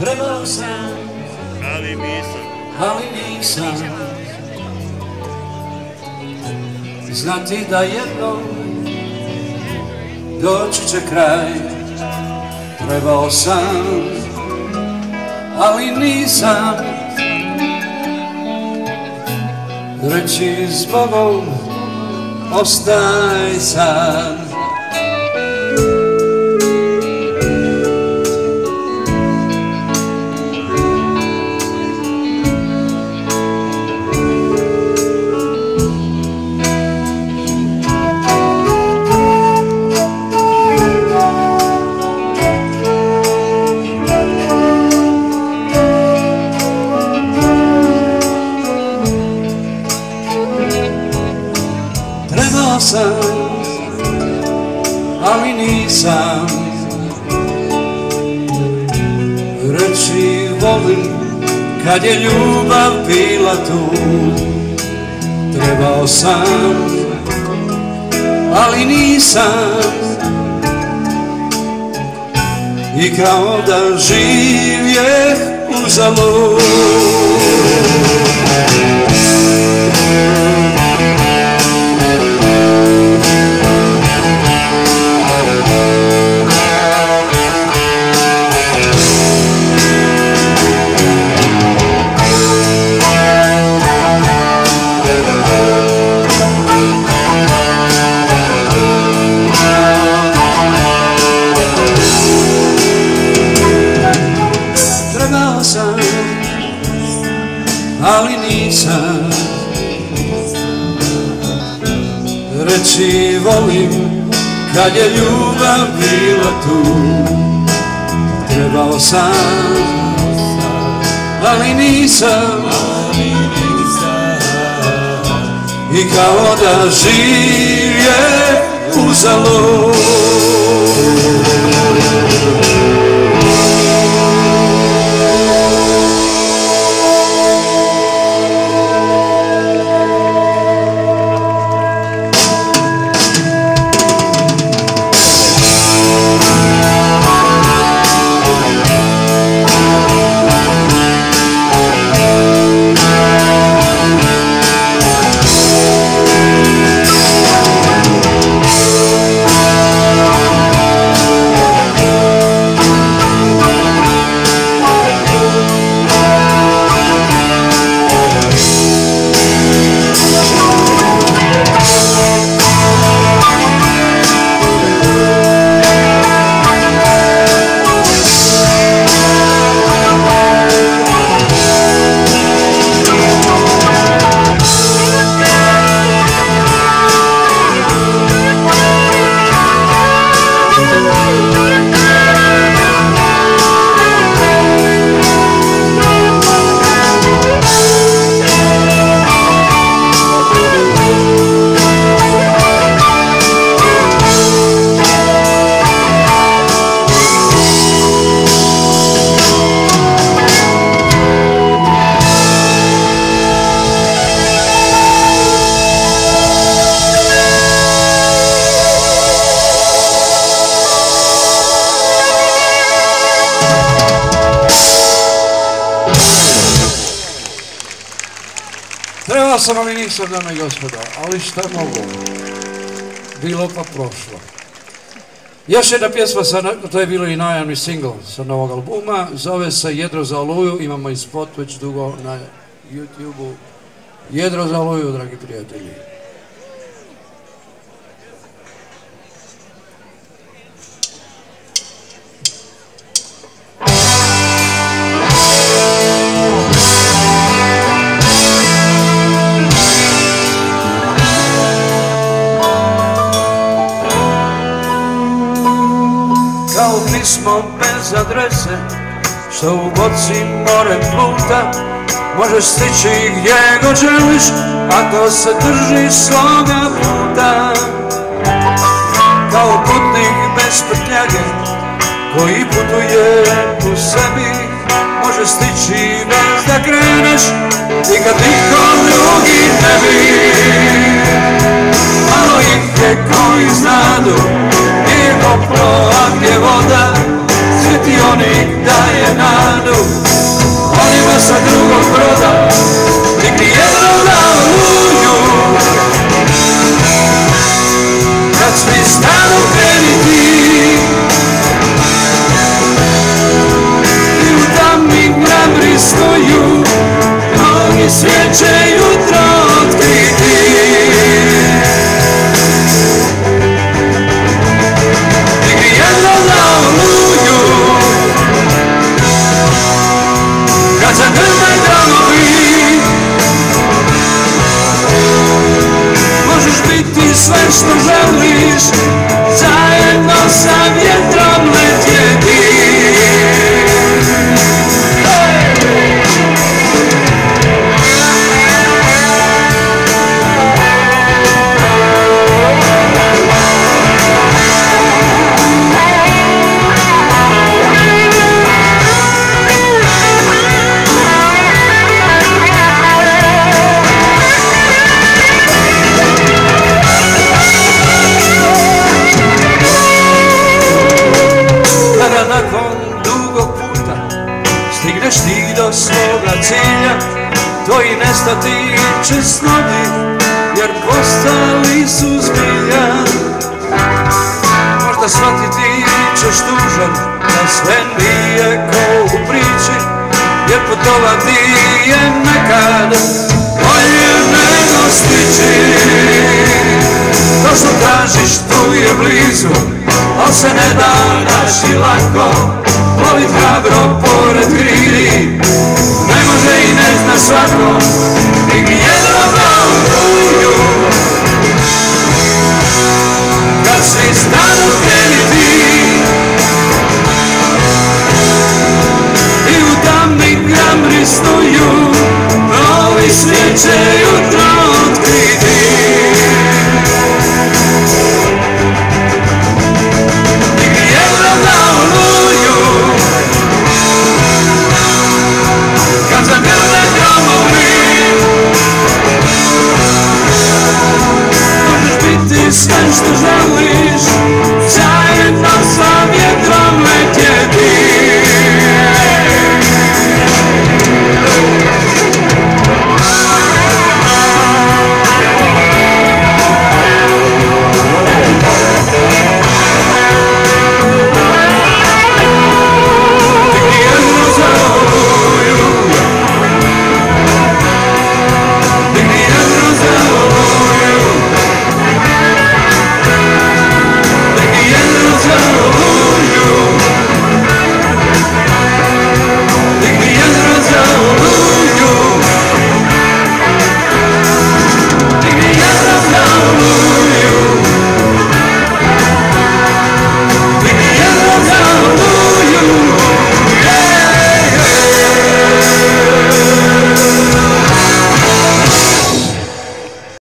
Trebao sam, ali nisam. ali nisam. Znati da jednom doći će kraj. Trebao sam, ali nisam. Reći zbogom ostaj sam Volim kad je ljubav bila tu. Trebao sam, ali nisam. I kao da živjeh uzalud Trebao sam, ali nisam. Reći volim kad je ljubav bila tu. Trebao sam, ali nisam. I kao da živje uzalud sam, ali nisam, dame i ali šta mogu? Bilo pa prošlo. Još jedna pjesma, to je bilo i najavni single sa novog albuma, zove se Jedro za oluju, imamo i spot već dugo na YouTube-u. Jedro za oluju, dragi prijatelji. Pismo bez adrese Što u boci more pluta Možeš stići gdje god želiš Ako se držiš svoga puta. Kao putnik bez prtljage Koji putuje u sebi Možeš stići bez da kreneš I kad niko drugi ne bi. Malo ih je koji znadu Nije toplo, svjetionik daje nadu. Onima sa drugog broda Stigneš ti do svoga cilja Tvoji nestati će snovi Jer postali su zbilja. Možda shvatiti ćeš tužan Da sve nije ko u priči Jer putovati je nekad Bolje nego stići. To što tražiš tu je blizu se ne da naši lako Plovit hrabro pored gridi